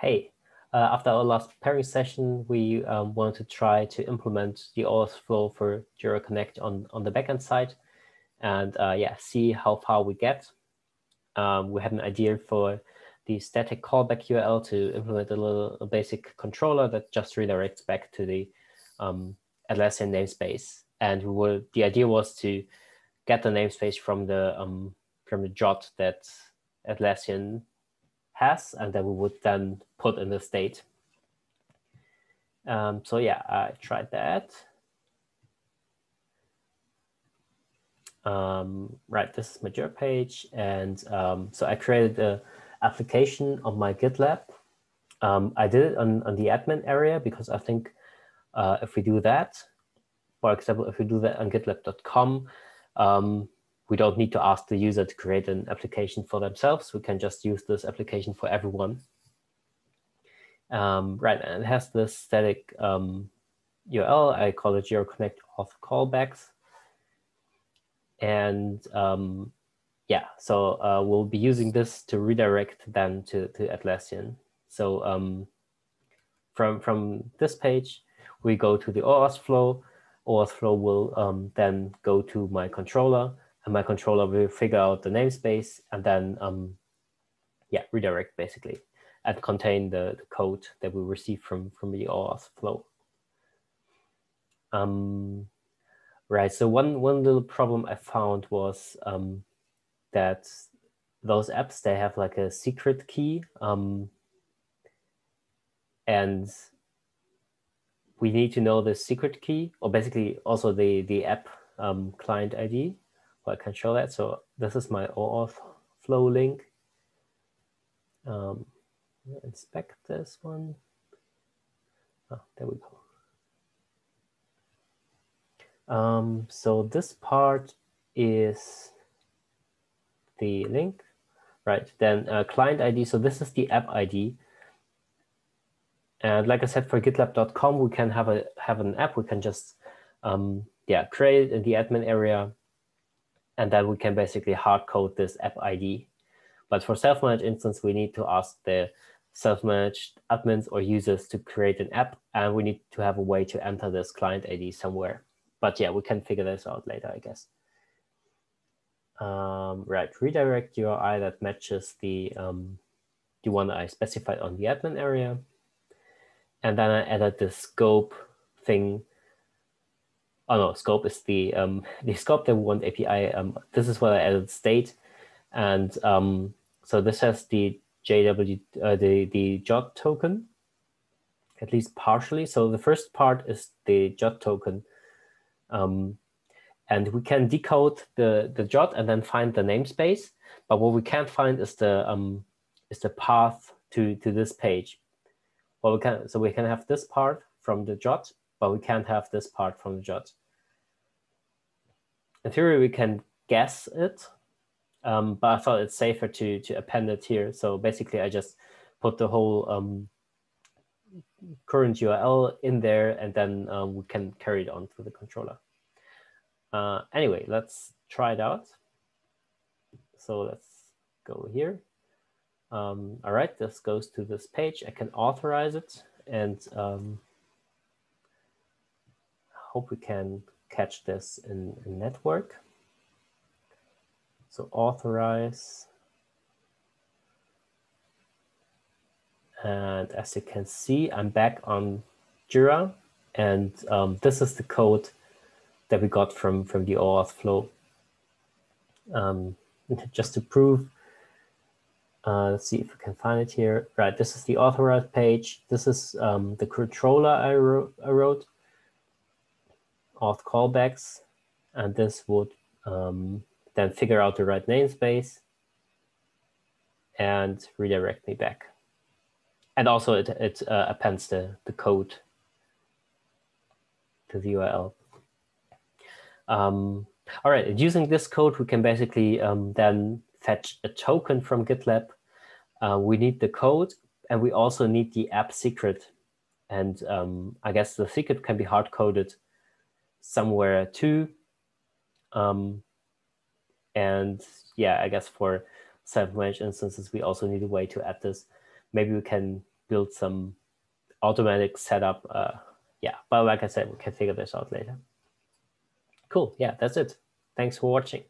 hey, uh, after our last pairing session, we um, wanted to try to implement the OAuth flow for Jira Connect on, on the backend side and uh, yeah, see how far we get. Um, we had an idea for the static callback URL to implement a little a basic controller that just redirects back to the um, Atlassian namespace. And we were, the idea was to get the namespace from the um, from the jot that Atlassian has, and then we would then put in the state. Um, so yeah, I tried that. Um, right, this is my Jira page. And um, so I created a application on my GitLab. Um, I did it on, on the admin area because I think uh, if we do that, for example, if we do that on gitlab.com, we don't need to ask the user to create an application for themselves. We can just use this application for everyone. Um, right, and it has this static um, URL. I call it GeoConnect Connect auth callbacks. And um, yeah, so uh, we'll be using this to redirect then to, to Atlassian. So um, from, from this page, we go to the OAuth flow. OAuth flow will um, then go to my controller and my controller will figure out the namespace and then um, yeah, redirect basically and contain the, the code that we receive from, from the OAuth flow. Um, right, so one, one little problem I found was um, that those apps, they have like a secret key um, and we need to know the secret key or basically also the, the app um, client ID. Well, I can show that. So this is my OAuth flow link. Um, inspect this one. Oh, there we go. Um, so this part is the link, right? Then uh, client ID. So this is the app ID. And like I said, for GitLab.com, we can have a have an app. We can just um, yeah create in the admin area, and then we can basically hard code this app ID. But for self-managed instance, we need to ask the self-managed admins or users to create an app, and we need to have a way to enter this client ID somewhere. But yeah, we can figure this out later, I guess. Um, right, redirect URI that matches the um, the one I specified on the admin area. And then I added the scope thing. Oh no, scope is the um, the scope that we want API. Um, this is what I added state, and um, so this has the JW uh, the the JOT token, at least partially. So the first part is the JOT token, um, and we can decode the the JOT and then find the namespace. But what we can't find is the um, is the path to to this page well, we can, so we can have this part from the jot, but we can't have this part from the jot. In theory, we can guess it, um, but I thought it's safer to, to append it here. So basically, I just put the whole um, current URL in there, and then um, we can carry it on through the controller. Uh, anyway, let's try it out. So let's go here. Um, all right, this goes to this page. I can authorize it and um, hope we can catch this in, network. So authorize. And as you can see, I'm back on Jira. And um, this is the code that we got from, from the OAuth flow. Um, just to prove uh, let's see if we can find it here. Right, this is the authorized page. This is um, the controller I wrote, I wrote, auth callbacks, and this would um, then figure out the right namespace and redirect me back. And also it, it uh, appends the, the code to the URL. Um, all right, using this code, we can basically um, then fetch a token from GitLab. Uh, we need the code and we also need the app secret. And um, I guess the secret can be hard coded somewhere too. Um, and yeah, I guess for self-managed instances, we also need a way to add this. Maybe we can build some automatic setup. Uh, yeah, but like I said, we can figure this out later. Cool. Yeah, that's it. Thanks for watching.